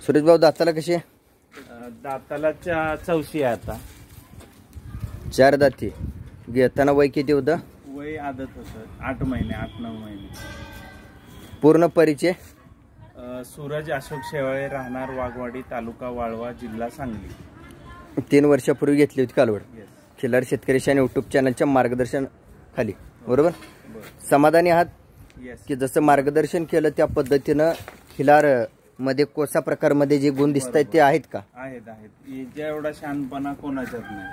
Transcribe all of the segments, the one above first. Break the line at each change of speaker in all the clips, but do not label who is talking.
सुरेश भाऊ दाताला कशी आहे?
दाताला चौशी आहे आता.
चार दाती. घेताना वय किती होतं?
वय आदत होतं. आठ महिने आठ नऊ महिने.
पूर्ण परिचय?
सूरज अशोक शेवाळे राहणार वाघवाडी तालुका वाळवा जिल्हा सांगली.
तीन वर्षापूर्वी घेतली होती कालवड. खिलार शेतकरी आणि युट्यूब चॅनलच्या मार्गदर्शन खाली. बरोबर?
बरं.
समाधानी आहात? की जसं मार्गदर्शन केलं त्या पद्धतीनं खिलारमध्ये कोसा प्रकारमध्ये जे गुण दिसत आहेत ते आहेत का?
आहेत आहेत. याच्या एवढा शानपणा कोणाच्यात नाही.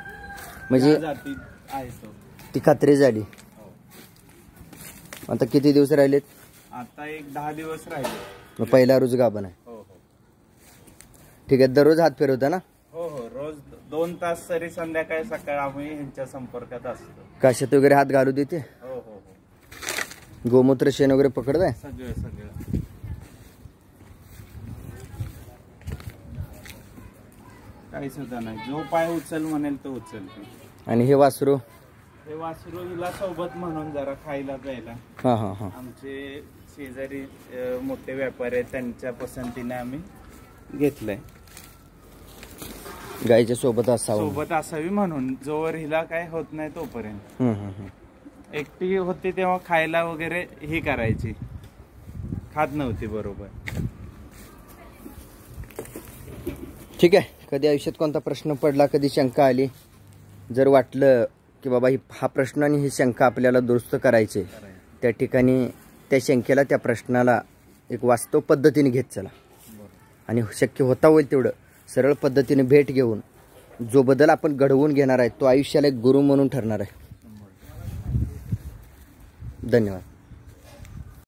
म्हणजे
तो.
खात्री झाली.
हो.
आता किती दिवस राहिलेत?
आता एक दहा दिवस राहिले.
पहिला रोज गाभण आहे
हो हो.
ठीक आहे दररोज हात फिरवता ना?
हो हो. रोज दोन तास तरी संध्याकाळी सकाळी आम्ही ह्यांच्या संपर्कात असतो.
काशात वगैरे हात घालू देते? गोमूत्र शेण वगैरे पकडताय?
सगळं सगळं. काही सुद्धा नाही. जो पाय उचल म्हणेल तो उचलते.
आणि हे वासरू?
हे वासरू हिला सोबत म्हणून जरा खायला प्यायला
हां हां हां.
आमचे शेजारी अ, मोठे व्यापारी आहेत त्यांच्या पसंतीने आम्ही घेतलंय.
गाईच्या सोबत असावं.
सोबत असावी म्हणून. जोवर हिला काय होत नाही तोपर्यंत.
हम्म, हम्म, हम्म.
एकटी होती तेव्हा खायला वगैरे ही करायची. खात नव्हती बरोबर.
ठीक आहे. कधी आयुष्यात कोणता प्रश्न पडला कधी शंका आली जर वाटलं की बाबा ही हा प्रश्न आणि ही शंका आपल्याला दुरुस्त करायची त्या ठिकाणी त्या शंकेला त्या प्रश्नाला एक वास्तव पद्धतीने घेत चला. आणि शक्य होता होईल तेवढं. सरळ पद्धतीने भेट घेऊन जो बदल आपण घडवून घेणार आहे तो आयुष्याला एक गुरु म्हणून ठरणार आहे. धन्यवाद